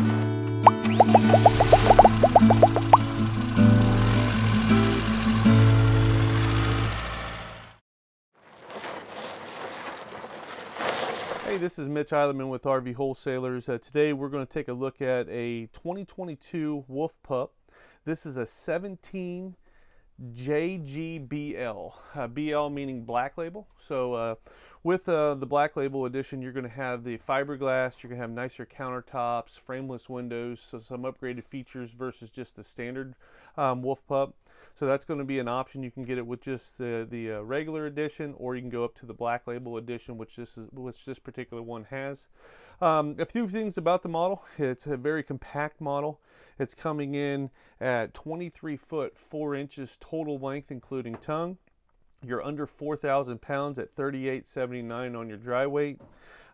Hey, this is Mitch Eilerman with RV Wholesalers. Uh, today we're going to take a look at a 2022 Wolf Pup. This is a 17 JGBL, uh, BL meaning black label. So uh, with uh, the black label edition, you're going to have the fiberglass, you're going to have nicer countertops, frameless windows, so some upgraded features versus just the standard um, Wolf Pup. So that's going to be an option. You can get it with just the, the uh, regular edition, or you can go up to the black label edition, which this is which this particular one has. Um, a few things about the model. It's a very compact model. It's coming in at 23 foot 4 inches total length, including tongue. You're under 4,000 pounds at 38.79 on your dry weight.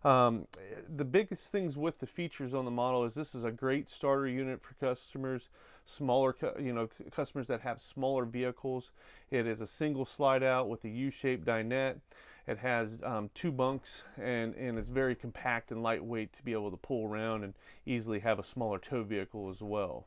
Um, the biggest things with the features on the model is this is a great starter unit for customers, smaller, you know, customers that have smaller vehicles. It is a single slide out with a U-shaped dinette. It has um, two bunks and, and it's very compact and lightweight to be able to pull around and easily have a smaller tow vehicle as well.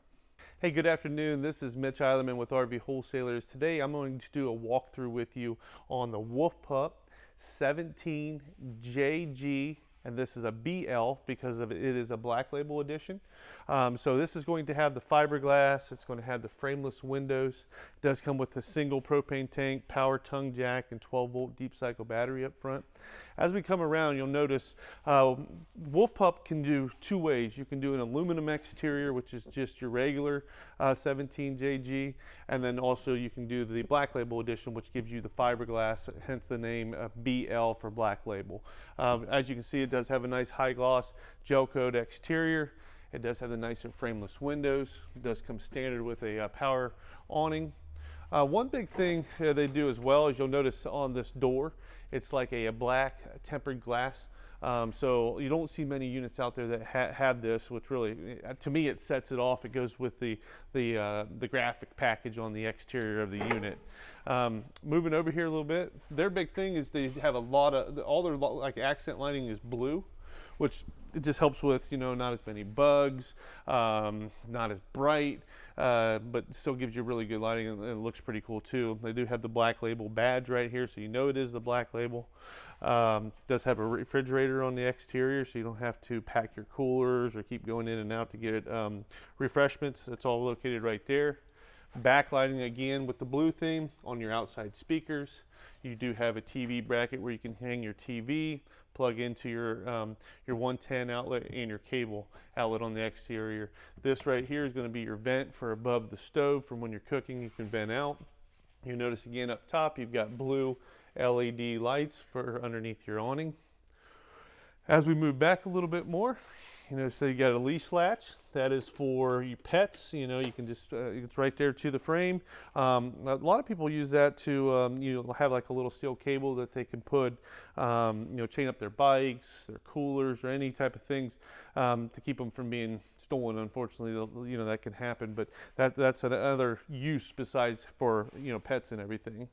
Hey, good afternoon. This is Mitch Eilerman with RV Wholesalers. Today I'm going to do a walkthrough with you on the Wolf Pup 17 JG and this is a BL because of it is a black label edition. Um, so this is going to have the fiberglass, it's going to have the frameless windows. It does come with a single propane tank, power tongue jack, and 12 volt deep cycle battery up front. As we come around, you'll notice uh, Wolf Pup can do two ways. You can do an aluminum exterior, which is just your regular uh, 17 JG, and then also you can do the black label edition, which gives you the fiberglass, hence the name uh, BL for black label. Um, as you can see, it does have a nice high gloss gel coat exterior. It does have the nicer frameless windows. It does come standard with a uh, power awning. Uh, one big thing uh, they do as well is you'll notice on this door, it's like a, a black tempered glass. Um, so you don't see many units out there that ha have this, which really, uh, to me, it sets it off. It goes with the the uh, the graphic package on the exterior of the unit. Um, moving over here a little bit, their big thing is they have a lot of all their like accent lighting is blue which it just helps with you know not as many bugs, um, not as bright, uh, but still gives you really good lighting and it looks pretty cool too. They do have the black label badge right here, so you know it is the black label. Um, does have a refrigerator on the exterior, so you don't have to pack your coolers or keep going in and out to get um, refreshments. It's all located right there. Backlighting again with the blue theme on your outside speakers. You do have a TV bracket where you can hang your TV, plug into your, um, your 110 outlet and your cable outlet on the exterior. This right here is going to be your vent for above the stove from when you're cooking you can vent out. You notice again up top you've got blue LED lights for underneath your awning. As we move back a little bit more, you know, so you got a leash latch that is for your pets. You know, you can just, uh, it's right there to the frame. Um, a lot of people use that to, um, you know, have like a little steel cable that they can put, um, you know, chain up their bikes, their coolers, or any type of things um, to keep them from being stolen. Unfortunately, you know, that can happen, but that, that's another use besides for, you know, pets and everything.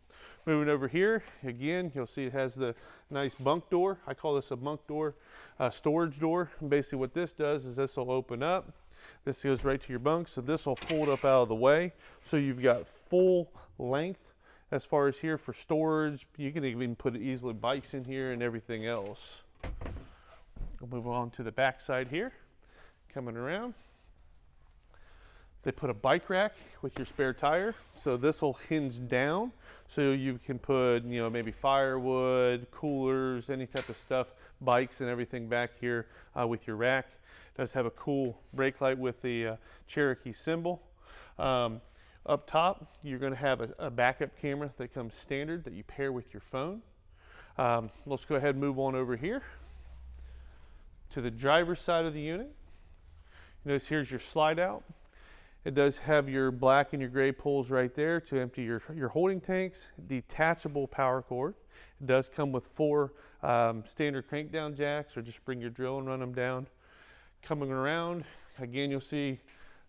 Moving over here, again, you'll see it has the nice bunk door. I call this a bunk door, uh, storage door. basically what this does is this will open up. This goes right to your bunk, so this will fold up out of the way. So you've got full length as far as here for storage. You can even put easily bikes in here and everything else. We'll move on to the back side here. Coming around. They put a bike rack with your spare tire. So this will hinge down so you can put, you know, maybe firewood, coolers, any type of stuff, bikes and everything back here uh, with your rack. It does have a cool brake light with the uh, Cherokee symbol. Um, up top, you're going to have a, a, backup camera that comes standard that you pair with your phone. Um, let's go ahead and move on over here to the driver's side of the unit. Notice here's your slide out. It does have your black and your gray poles right there to empty your, your holding tanks, detachable power cord. It does come with four um, standard crank down jacks or just bring your drill and run them down. Coming around, again, you'll see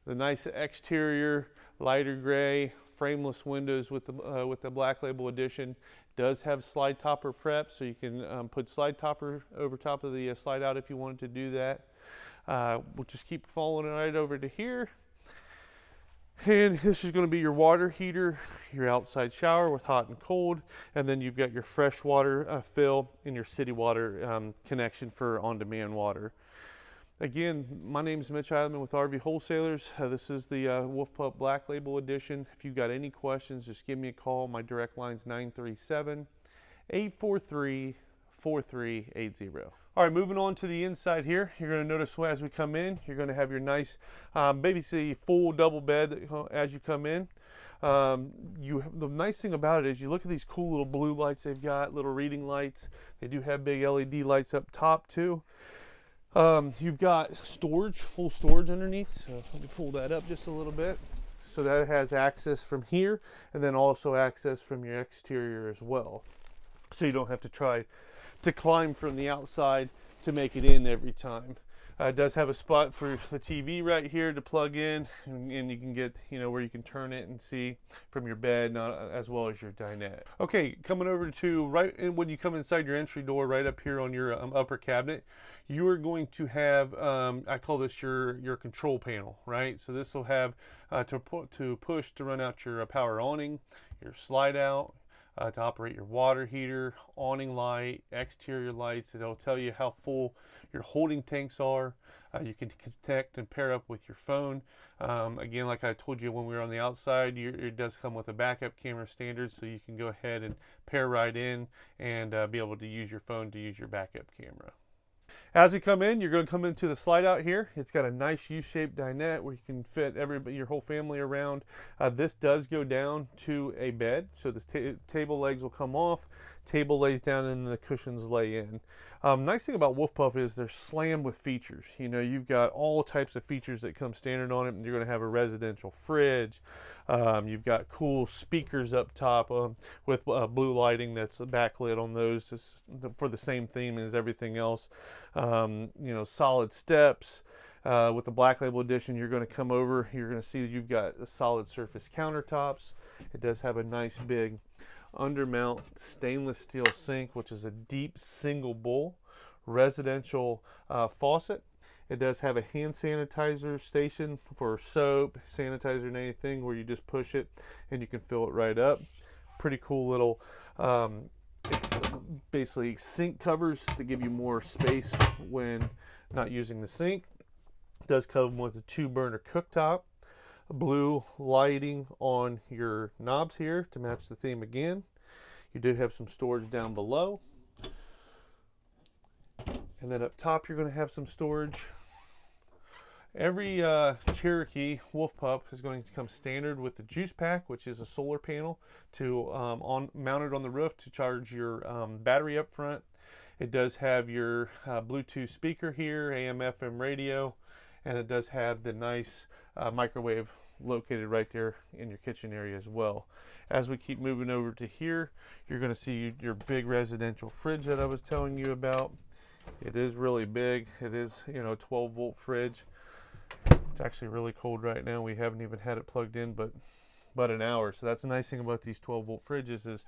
the nice exterior, lighter gray, frameless windows with the, uh, with the Black Label Edition. Does have slide topper prep, so you can um, put slide topper over top of the uh, slide out if you wanted to do that. Uh, we'll just keep following it right over to here. And this is going to be your water heater, your outside shower with hot and cold, and then you've got your fresh water uh, fill and your city water um, connection for on-demand water. Again, my name is Mitch Eilerman with RV Wholesalers. Uh, this is the uh, Wolf Pup Black Label Edition. If you've got any questions, just give me a call. My direct line is 937 843 4380. All right, moving on to the inside here, you're going to notice as we come in, you're going to have your nice, um, basically full double bed as you come in. Um, you the nice thing about it is you look at these cool little blue lights they've got, little reading lights. They do have big LED lights up top too. Um, you've got storage, full storage underneath. So let me pull that up just a little bit. So that has access from here and then also access from your exterior as well. So you don't have to try to climb from the outside to make it in every time. Uh, does have a spot for the TV right here to plug in, and, and, you can get, you know, where you can turn it and see from your bed, not, as well as your dinette. Okay, coming over to right in, when you come inside your entry door, right up here on your um, upper cabinet, you are going to have, um, I call this your your control panel, right? So this will have uh, to put to push to run out your uh, power awning, your slide out, uh, to operate your water heater, awning light, exterior lights. It'll tell you how full your holding tanks are. Uh, you can connect and pair up with your phone. Um, again, like I told you when we were on the outside, it does come with a backup camera standard, so you can go ahead and pair right in and uh, be able to use your phone to use your backup camera. As we come in, you're going to come into the slide out here. It's got a nice U-shaped dinette where you can fit everybody, your whole family around. Uh, this does go down to a bed, so the ta table legs will come off, table lays down, and the cushions lay in. Um, nice thing about Wolf Pup is they're slammed with features. You know, you've got all types of features that come standard on it. You're going to have a residential fridge. Um, you've got cool speakers up top um, with uh, blue lighting that's backlit on those for the same theme as everything else. Um, you know, solid steps. Uh, with the Black Label Edition, you're going to come over, you're going to see you've got solid surface countertops. It does have a nice big undermount stainless steel sink, which is a deep single bowl residential uh, faucet. It does have a hand sanitizer station for soap, sanitizer, and anything where you just push it and you can fill it right up. Pretty cool little, um, it's basically sink covers to give you more space when not using the sink. Does come with a two burner cooktop blue lighting on your knobs here to match the theme again. You do have some storage down below. And then up top, you're going to have some storage. Every uh, Cherokee Wolf Pup is going to come standard with the juice pack, which is a solar panel to um, on mounted on the roof to charge your um, battery up front. It does have your uh, Bluetooth speaker here, AM FM radio, and it does have the nice uh, microwave located right there in your kitchen area as well. As we keep moving over to here, you're going to see your big residential fridge that I was telling you about. It is really big. It is, you know, 12 volt fridge. It's actually really cold right now. We haven't even had it plugged in but but an hour. So that's the nice thing about these 12 volt fridges is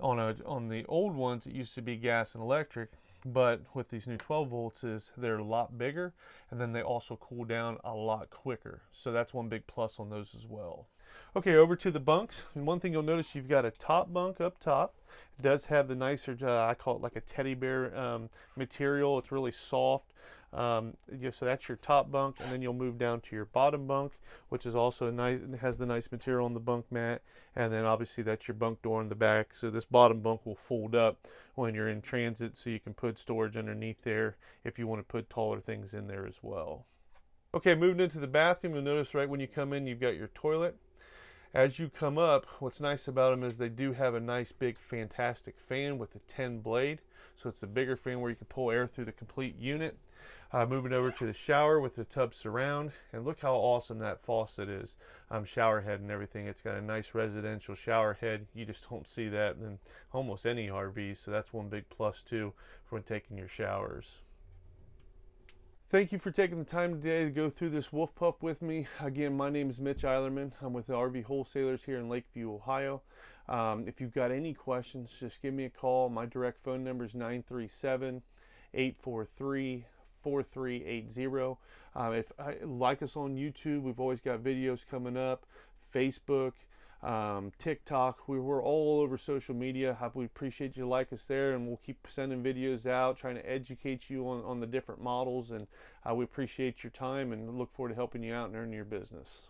on a on the old ones it used to be gas and electric but with these new 12 volts is they're a lot bigger and then they also cool down a lot quicker. So that's one big plus on those as well okay over to the bunks and one thing you'll notice you've got a top bunk up top it does have the nicer uh, i call it like a teddy bear um, material it's really soft um, so that's your top bunk, and then you'll move down to your bottom bunk, which is also nice. Has the nice material on the bunk mat, and then obviously that's your bunk door in the back. So this bottom bunk will fold up when you're in transit, so you can put storage underneath there if you want to put taller things in there as well. Okay, moving into the bathroom, you'll notice right when you come in, you've got your toilet. As you come up, what's nice about them is they do have a nice big fantastic fan with a 10 blade. So it's a bigger fan where you can pull air through the complete unit. Uh, moving over to the shower with the tub surround, and look how awesome that faucet is. Um, shower head and everything. It's got a nice residential shower head. You just don't see that in almost any RV, so that's one big plus too for when taking your showers. Thank you for taking the time today to go through this wolf pup with me. Again, my name is Mitch Eilerman. I'm with the RV Wholesalers here in Lakeview, Ohio. Um, if you've got any questions, just give me a call. My direct phone number is 937 843 4380. Um, if uh, like us on YouTube, we've always got videos coming up, Facebook, um, TikTok. We, we're all over social media. We appreciate you like us there, and we'll keep sending videos out, trying to educate you on, on the different models. And uh, we appreciate your time and look forward to helping you out and earning your business.